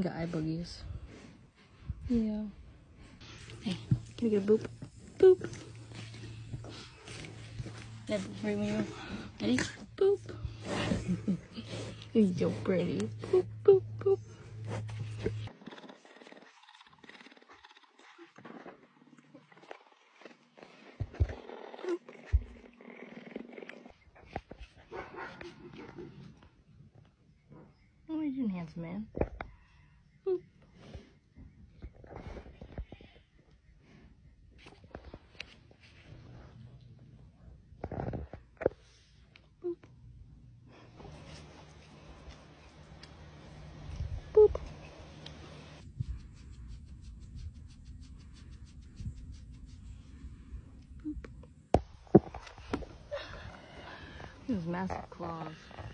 Got eye boogies. Yeah. Hey, can we get a boop? Boop. That boop right when you ready? Boop. You're so pretty. Boop, boop, boop. What are you doing, handsome man? Those massive claws.